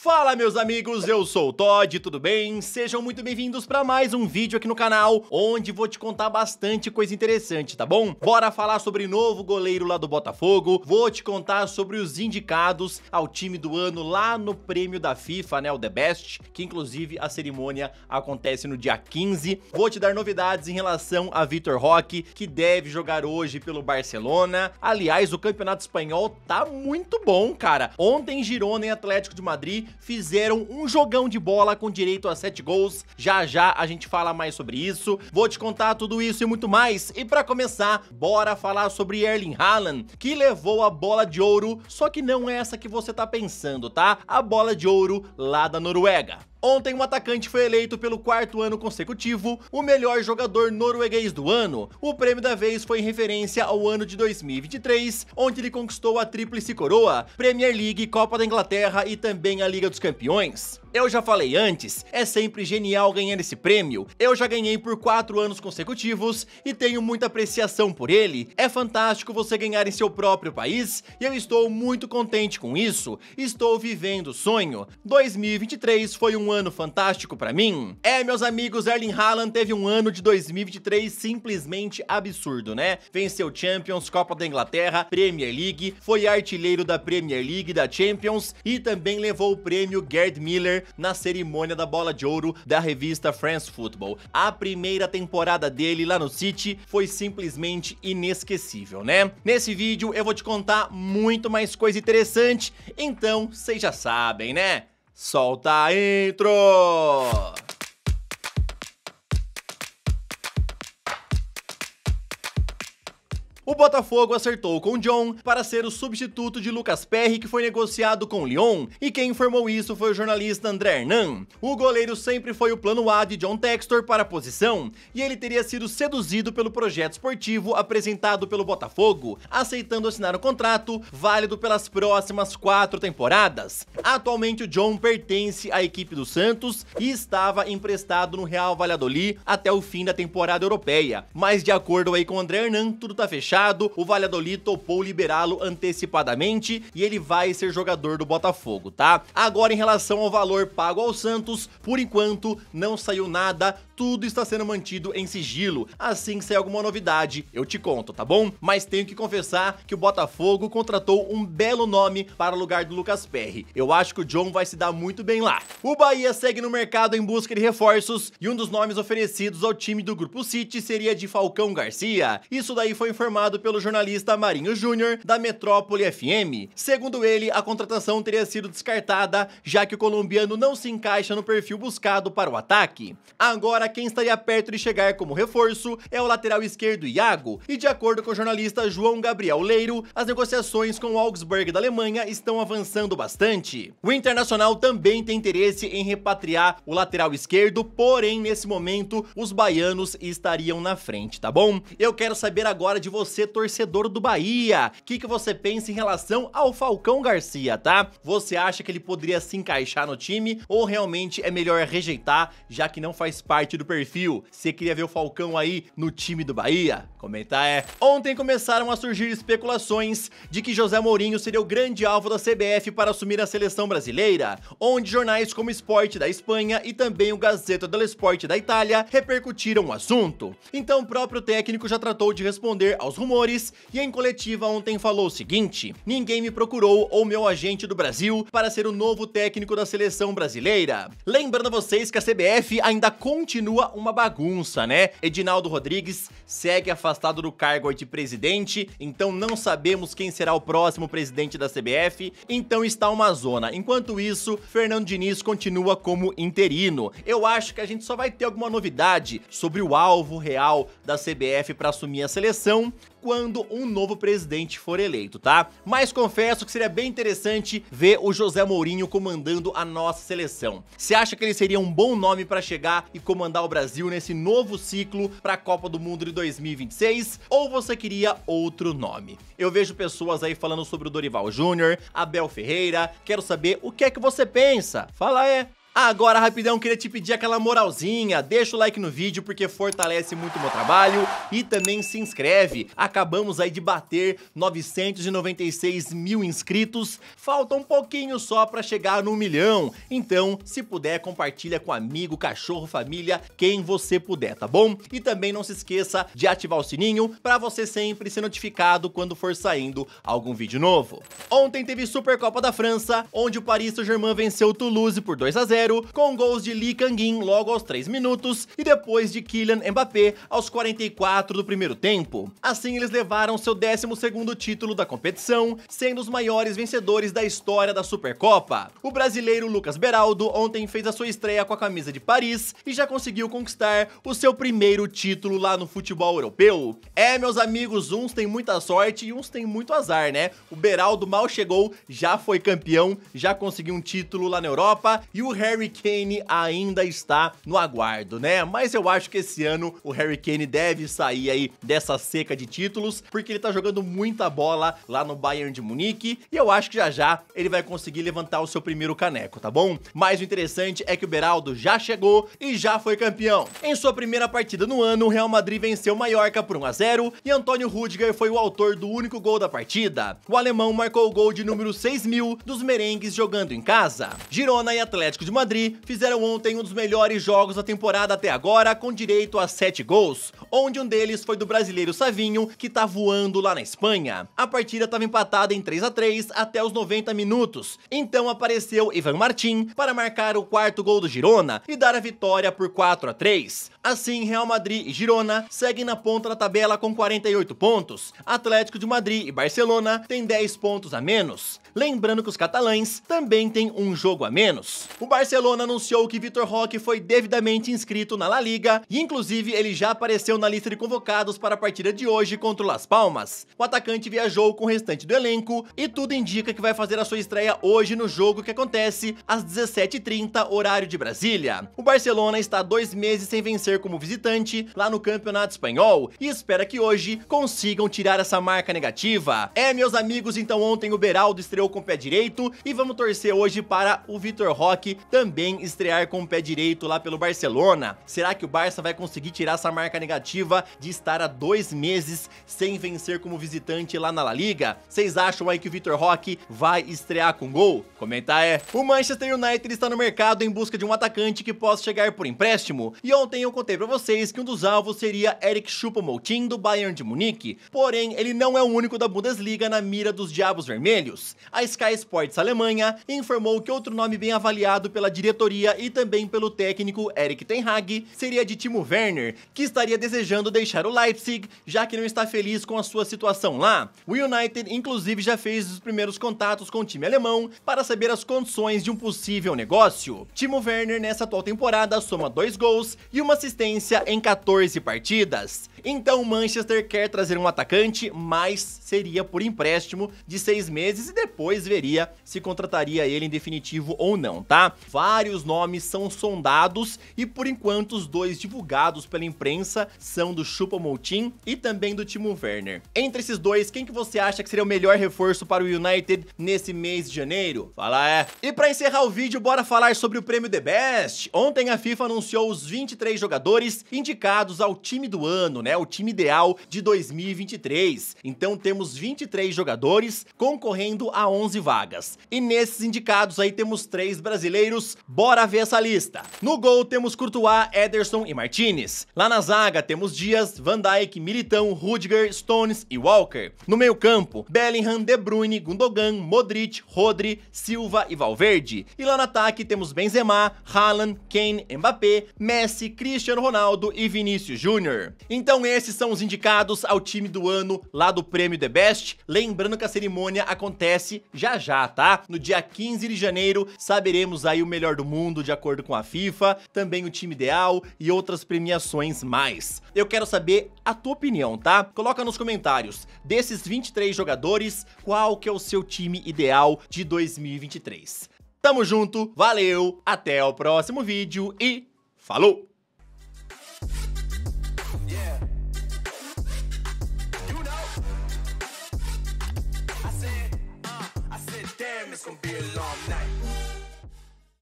Fala meus amigos, eu sou o Todd, tudo bem? Sejam muito bem-vindos para mais um vídeo aqui no canal, onde vou te contar bastante coisa interessante, tá bom? Bora falar sobre novo goleiro lá do Botafogo, vou te contar sobre os indicados ao time do ano lá no prêmio da FIFA, né, o The Best, que inclusive a cerimônia acontece no dia 15. Vou te dar novidades em relação a Vitor Roque, que deve jogar hoje pelo Barcelona. Aliás, o campeonato espanhol tá muito bom, cara. Ontem Girona e Atlético de Madrid fizeram um jogão de bola com direito a 7 gols. Já já a gente fala mais sobre isso. Vou te contar tudo isso e muito mais. E para começar, bora falar sobre Erling Haaland, que levou a bola de ouro, só que não é essa que você tá pensando, tá? A bola de ouro lá da Noruega. Ontem, um atacante foi eleito pelo quarto ano consecutivo o melhor jogador norueguês do ano. O prêmio da vez foi em referência ao ano de 2023, onde ele conquistou a tríplice coroa, Premier League, Copa da Inglaterra e também a Liga dos Campeões. Eu já falei antes, é sempre genial ganhar esse prêmio. Eu já ganhei por quatro anos consecutivos e tenho muita apreciação por ele. É fantástico você ganhar em seu próprio país e eu estou muito contente com isso. Estou vivendo o sonho. 2023 foi um ano fantástico para mim. É, meus amigos, Erling Haaland teve um ano de 2023 simplesmente absurdo, né? Venceu Champions, Copa da Inglaterra, Premier League, foi artilheiro da Premier League, da Champions e também levou o prêmio Gerd Miller na cerimônia da bola de ouro da revista France Football. A primeira temporada dele lá no City foi simplesmente inesquecível, né? Nesse vídeo eu vou te contar muito mais coisa interessante, então vocês já sabem, né? Solta a intro! O Botafogo acertou com John para ser o substituto de Lucas Perry, que foi negociado com Lyon, e quem informou isso foi o jornalista André Hernan. O goleiro sempre foi o plano A de John Textor para a posição, e ele teria sido seduzido pelo projeto esportivo apresentado pelo Botafogo, aceitando assinar o um contrato válido pelas próximas quatro temporadas. Atualmente o John pertence à equipe do Santos e estava emprestado no Real Valladolid até o fim da temporada europeia, mas de acordo aí com André Hernan, tudo tá fechado o Valladolid topou liberá-lo antecipadamente e ele vai ser jogador do Botafogo, tá? Agora em relação ao valor pago ao Santos, por enquanto não saiu nada, tudo está sendo mantido em sigilo. Assim que sair alguma novidade, eu te conto, tá bom? Mas tenho que confessar que o Botafogo contratou um belo nome para o lugar do Lucas Perry. Eu acho que o John vai se dar muito bem lá. O Bahia segue no mercado em busca de reforços e um dos nomes oferecidos ao time do Grupo City seria de Falcão Garcia. Isso daí foi informado pelo jornalista Marinho Júnior, da Metrópole FM. Segundo ele, a contratação teria sido descartada, já que o colombiano não se encaixa no perfil buscado para o ataque. Agora, quem estaria perto de chegar como reforço é o lateral esquerdo Iago, e de acordo com o jornalista João Gabriel Leiro, as negociações com o Augsburg da Alemanha estão avançando bastante. O Internacional também tem interesse em repatriar o lateral esquerdo, porém, nesse momento, os baianos estariam na frente, tá bom? Eu quero saber agora de você você, torcedor do Bahia. O que, que você pensa em relação ao Falcão Garcia, tá? Você acha que ele poderia se encaixar no time ou realmente é melhor rejeitar, já que não faz parte do perfil? Você queria ver o Falcão aí no time do Bahia? Comentar é. Ontem começaram a surgir especulações de que José Mourinho seria o grande alvo da CBF para assumir a seleção brasileira, onde jornais como Esporte da Espanha e também o Gazeta dello Sport da Itália repercutiram o assunto. Então o próprio técnico já tratou de responder aos rumores rumores e em coletiva ontem falou o seguinte: ninguém me procurou ou meu agente do Brasil para ser o novo técnico da seleção brasileira. Lembrando vocês que a CBF ainda continua uma bagunça, né? Edinaldo Rodrigues segue afastado do cargo de presidente, então não sabemos quem será o próximo presidente da CBF, então está uma zona. Enquanto isso, Fernando Diniz continua como interino. Eu acho que a gente só vai ter alguma novidade sobre o alvo real da CBF para assumir a seleção quando um novo presidente for eleito, tá? Mas confesso que seria bem interessante ver o José Mourinho comandando a nossa seleção. Você acha que ele seria um bom nome para chegar e comandar o Brasil nesse novo ciclo para a Copa do Mundo de 2026? Ou você queria outro nome? Eu vejo pessoas aí falando sobre o Dorival Júnior, Abel Ferreira, quero saber o que é que você pensa. Fala é! Agora, rapidão, queria te pedir aquela moralzinha, deixa o like no vídeo porque fortalece muito o meu trabalho e também se inscreve. Acabamos aí de bater 996 mil inscritos, falta um pouquinho só pra chegar no milhão. Então, se puder, compartilha com amigo, cachorro, família, quem você puder, tá bom? E também não se esqueça de ativar o sininho pra você sempre ser notificado quando for saindo algum vídeo novo. Ontem teve Supercopa da França, onde o Paris Saint-Germain venceu o Toulouse por 2 a 0 0, com gols de Lee Kangin logo aos 3 minutos e depois de Kylian Mbappé aos 44 do primeiro tempo. Assim, eles levaram seu 12º título da competição, sendo os maiores vencedores da história da Supercopa. O brasileiro Lucas Beraldo ontem fez a sua estreia com a camisa de Paris e já conseguiu conquistar o seu primeiro título lá no futebol europeu. É, meus amigos, uns têm muita sorte e uns têm muito azar, né? O Beraldo mal chegou, já foi campeão, já conseguiu um título lá na Europa e o Harry Harry Kane ainda está no aguardo, né? Mas eu acho que esse ano o Harry Kane deve sair aí dessa seca de títulos, porque ele tá jogando muita bola lá no Bayern de Munique, e eu acho que já já ele vai conseguir levantar o seu primeiro caneco, tá bom? Mas o interessante é que o Beraldo já chegou e já foi campeão. Em sua primeira partida no ano, o Real Madrid venceu o Mallorca por 1 a 0 e Antônio Rudiger foi o autor do único gol da partida. O alemão marcou o gol de número 6 mil dos merengues jogando em casa. Girona e Atlético de Madrid fizeram ontem um dos melhores jogos da temporada até agora, com direito a 7 gols, onde um deles foi do brasileiro Savinho, que tá voando lá na Espanha. A partida estava empatada em 3 a 3 até os 90 minutos, então apareceu Ivan Martin para marcar o quarto gol do Girona e dar a vitória por 4 a 3. Assim, Real Madrid e Girona seguem na ponta da tabela com 48 pontos. Atlético de Madrid e Barcelona têm 10 pontos a menos. Lembrando que os catalães também têm um jogo a menos. O Barcelona anunciou que Vitor Roque foi devidamente inscrito na La Liga e inclusive ele já apareceu na lista de convocados para a partida de hoje contra o Las Palmas. O atacante viajou com o restante do elenco e tudo indica que vai fazer a sua estreia hoje no jogo que acontece às 17h30 horário de Brasília. O Barcelona está dois meses sem vencer como visitante lá no Campeonato Espanhol e espera que hoje consigam tirar essa marca negativa. É, meus amigos, então ontem o Beraldo estreou com o pé direito e vamos torcer hoje para o Vitor Roque também estrear com o pé direito lá pelo Barcelona. Será que o Barça vai conseguir tirar essa marca negativa de estar há dois meses sem vencer como visitante lá na La Liga? Vocês acham aí que o Vitor Roque vai estrear com gol? Comenta é. O Manchester United está no mercado em busca de um atacante que possa chegar por empréstimo e ontem eu contei para vocês que um dos alvos seria Eric Choupo-Moting do Bayern de Munique, porém ele não é o único da Bundesliga na mira dos Diabos Vermelhos. A Sky Sports Alemanha informou que outro nome bem avaliado pela diretoria e também pelo técnico Eric Ten Hag seria de Timo Werner, que estaria desejando deixar o Leipzig, já que não está feliz com a sua situação lá. O United inclusive já fez os primeiros contatos com o time alemão para saber as condições de um possível negócio. Timo Werner nessa atual temporada soma dois gols e uma assistência em 14 partidas. Então o Manchester quer trazer um atacante, mas seria por empréstimo de seis meses e depois veria se contrataria ele em definitivo ou não, tá? Vários nomes são sondados e por enquanto os dois divulgados pela imprensa são do Choupo-Moting e também do Timo Werner. Entre esses dois, quem que você acha que seria o melhor reforço para o United nesse mês de janeiro? Fala é. E para encerrar o vídeo, bora falar sobre o prêmio The Best. Ontem a FIFA anunciou os 23 jogadores indicados ao time do ano, né? O time ideal de 2023. Então temos 23 jogadores concorrendo a 11 vagas. E nesses indicados aí temos três brasileiros. Bora ver essa lista. No gol temos Courtois, Ederson e Martinez. Lá na zaga temos Dias, Van Dijk, Militão, Rudiger, Stones e Walker. No meio campo, Bellingham, De Bruyne, Gundogan, Modric, Rodri, Silva e Valverde. E lá no ataque temos Benzema, Haaland, Kane, Mbappé, Messi, Cristiano Ronaldo e Vinícius Júnior. Então esses são os indicados ao time do ano lá do Prêmio The Best. Lembrando que a cerimônia acontece já já, tá? No dia 15 de janeiro saberemos aí o melhor do mundo de acordo com a FIFA, também o time ideal e outras premiações mais. Eu quero saber a tua opinião, tá? Coloca nos comentários, desses 23 jogadores, qual que é o seu time ideal de 2023. Tamo junto, valeu, até o próximo vídeo e falou! from being long night.